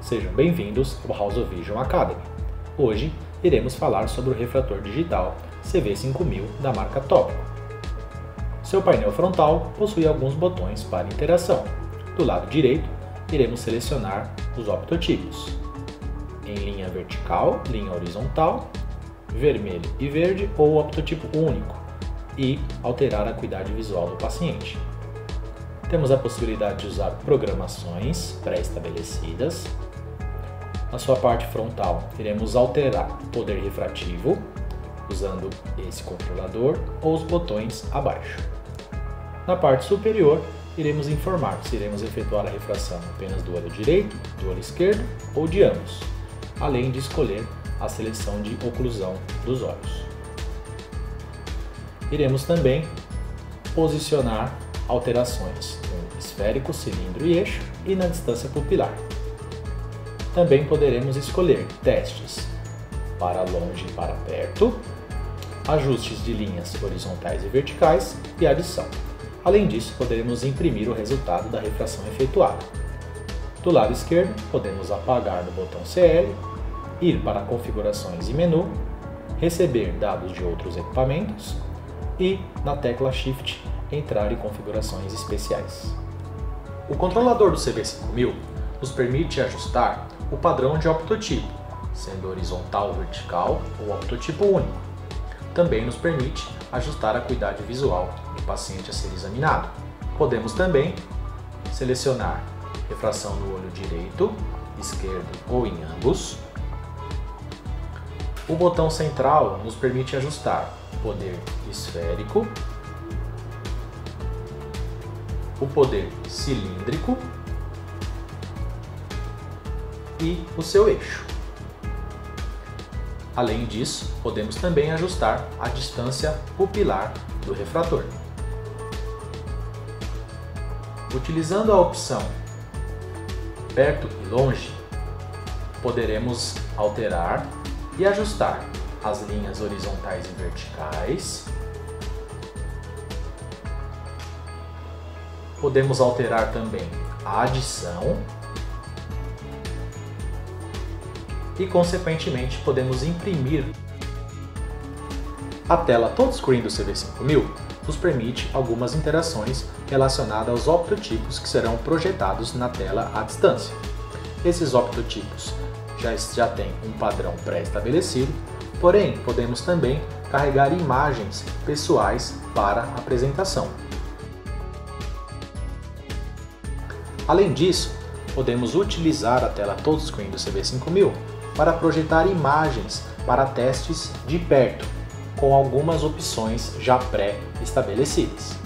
Sejam bem-vindos ao House of Vision Academy. Hoje iremos falar sobre o refrator digital CV5000 da marca Tópico. Seu painel frontal possui alguns botões para interação. Do lado direito, iremos selecionar os optotipos em linha vertical, linha horizontal, vermelho e verde ou optotipo único e alterar a acuidade visual do paciente. Temos a possibilidade de usar programações pré-estabelecidas, na sua parte frontal, iremos alterar o poder refrativo usando esse controlador ou os botões abaixo. Na parte superior, iremos informar se iremos efetuar a refração apenas do olho direito, do olho esquerdo ou de ambos, além de escolher a seleção de oclusão dos olhos. Iremos também posicionar alterações no esférico, cilindro e eixo e na distância pupilar. Também poderemos escolher testes para longe e para perto, ajustes de linhas horizontais e verticais e adição. Além disso, poderemos imprimir o resultado da refração efetuada. Do lado esquerdo, podemos apagar no botão CL, ir para configurações e menu, receber dados de outros equipamentos e, na tecla Shift, entrar em configurações especiais. O controlador do CV5000 nos permite ajustar o padrão de optotipo, sendo horizontal vertical ou optotipo único. Também nos permite ajustar a acuidade visual do paciente a ser examinado. Podemos também selecionar refração no olho direito, esquerdo ou em ambos. O botão central nos permite ajustar poder esférico, o poder cilíndrico e o seu eixo. Além disso, podemos também ajustar a distância pupilar do refrator. Utilizando a opção perto e longe, poderemos alterar e ajustar as linhas horizontais e verticais. Podemos alterar também a adição e, consequentemente, podemos imprimir. A tela touchscreen do CV5000 nos permite algumas interações relacionadas aos optotipos que serão projetados na tela à distância. Esses optotipos já, já têm um padrão pré-estabelecido, porém podemos também carregar imagens pessoais para apresentação. Além disso, podemos utilizar a tela touchscreen do CV5000 para projetar imagens para testes de perto, com algumas opções já pré-estabelecidas.